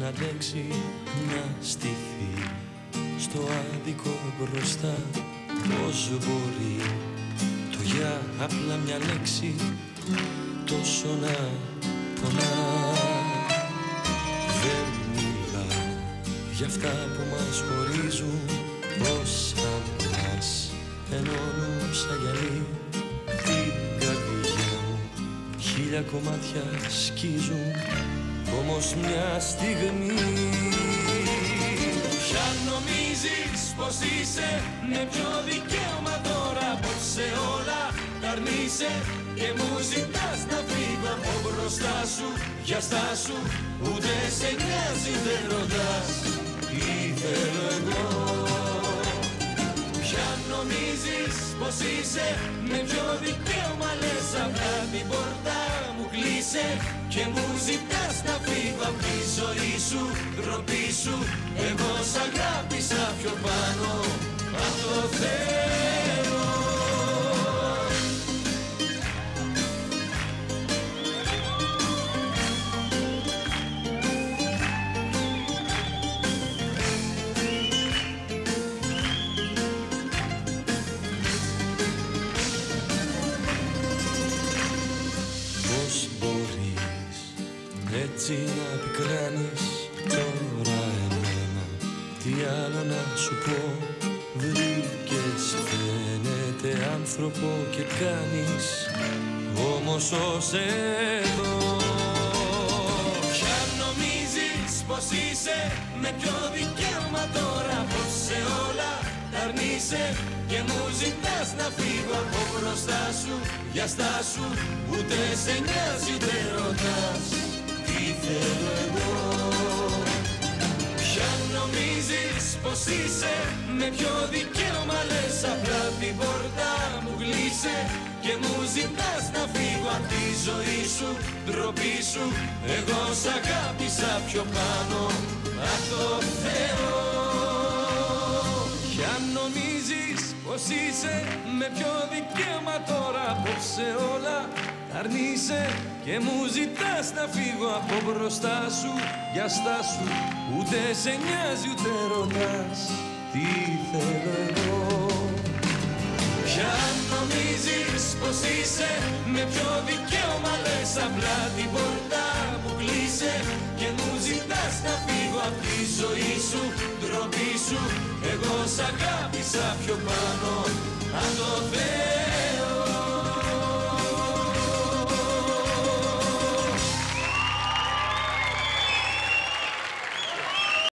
Να αντέξει να στηθεί στο άδικο μπροστά. Πώς μπορεί το για απλά μια λέξη τόσο να πονά; Δεν μιλά για αυτά που μας χωρίζουν Όσα μας ενώνουν σαν γυαλί. Την καρδιά μου Χίλια κομμάτια σκίζουν όμως μια στιγμή Ποια νομίζεις πως είσαι με ποιο δικαίωμα τώρα πως σε όλα τα αρνείσαι και μου ζητάς να φύγω από μπροστά σου για στάσου ούτε σε νοιάζει δεν ρωτάς. Τι θέλω εγώ. Ποια νομίζεις πως είσαι Με ποιο δικαίωμα λες απλά την πόρτα μου κλείσε Και μου ζητάς να φύγω απ' τη ζωή σου Ντροπή σου Εγώ σ' αγάπησα έτσι να πικράνεις τώρα εμένα. Τι άλλο να σου πω. Βρήκες φαίνεται άνθρωπο και κάνεις. Όμως ως εδώ Ποια νομίζεις πως είσαι Με ποιο δικαίωμα τώρα πως σε όλα τα αρνείσαι Και μου ζητάς να φύγω από μπροστά σου Για στάσου ούτε σε νοιάζει ούτε ρωτάς νομίζεις πως είσαι Με ποιο δικαίωμα λες απλά την πόρτα μου κλείσε Και μου ζητάς να φύγω απ' τη ζωή σου Ντροπή σου. Εγώ σ' αγάπησα πιο πάνω Απ' το Θεό. Ποια νομίζεις πως είσαι Με ποιο δικαίωμα τώρα απόψε όλα τα αρνείσαι και μου ζητάς να φύγω από μπροστά σου. Για στάσου ούτε σε νοιάζει ούτε ρωτάς Τι θέλω εγώ. Ποια νομίζεις πως είσαι Με ποιο δικαίωμα λες απλά την πόρτα μου κλείσε. Και μου ζητάς να φύγω απ' τη ζωή σου Ντροπή σου. Εγώ σ' αγάπησα πιο πάνω. Αν το